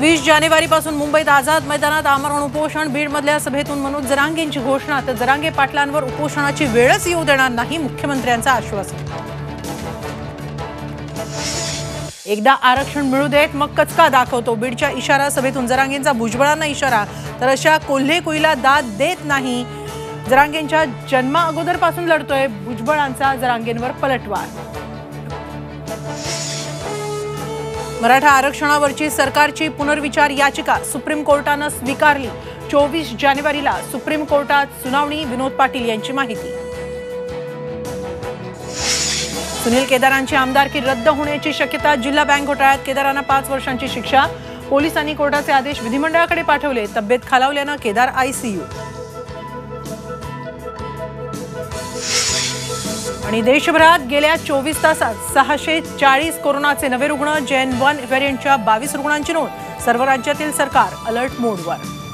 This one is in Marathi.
वीस जानेवारीपासून मुंबईत आझाद मैदानात आमरण उपोषण बीडमधल्या सभेतून मनोज जरांगेंची घोषणा तर जरांगे पाटलांवर उपोषणाची वेळच येऊ देणार नाही मुख्यमंत्र्यांचं आश्वासन. एकदा आरक्षण मिळू देत मग कचका दाखवतो. बीडच्या इशारा सभेतून जरांगेंचा भुजबळांना इशारा तर अशा कोल्हे कुईला दाद देत नाही. जरांगेंच्या जन्मा अगोदरपासून लढतोय भुजबळांचा जरांगेंवर पलटवार. मराठा आरक्षणावरची सरकारची पुनर्विचार याचिका सुप्रीम कोर्टानं स्वीकारली. चोवीस जानेवारीला सुप्रीम कोर्टात सुनावणी विनोद पाटील यांची माहिती. सुनील केदारांची आमदारकी रद्द होण्याची शक्यता जिल्हा बँक घोटाळ्यात केदारांना पाच वर्षांची शिक्षा. पोलिसांनी कोर्टाचे आदेश विधिमंडळाकडे पाठवले. तब्येत खालावल्यानं केदार आयसीयू. आणि देशभरात गेल्या चोवीस तासात सहाशे चाळीस कोरोनाचे नवे रुग्ण जेन वन व्हेरियंटच्या बावीस रुग्णांची नोंद सर्व राज्यातील सरकार अलर्ट मोडवर